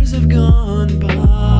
years have gone by.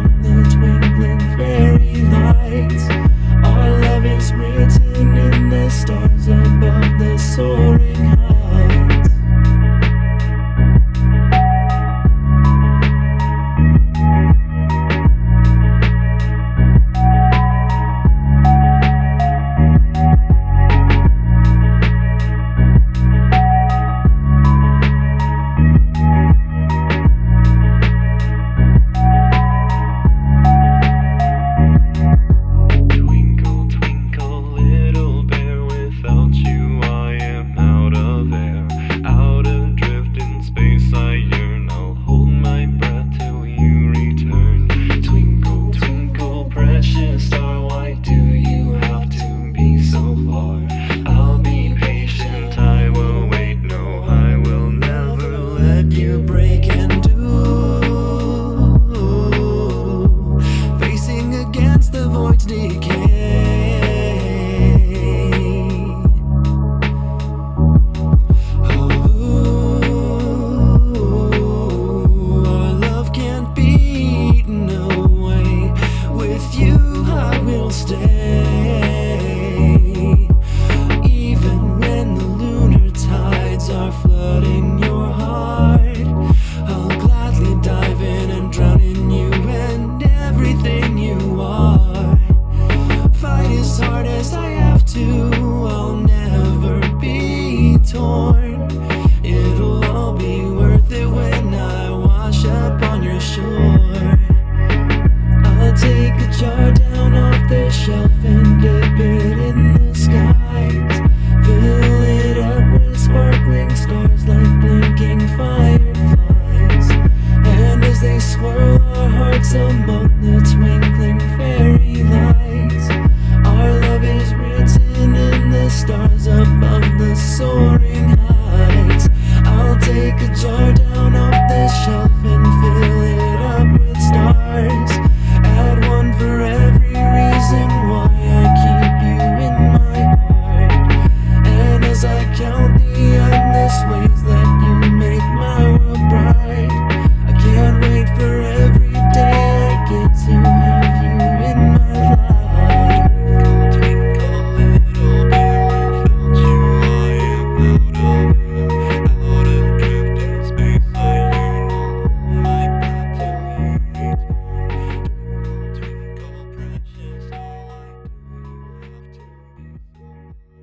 in your heart. I'll gladly dive in and drown in you and everything you are. Fight as hard as I have to.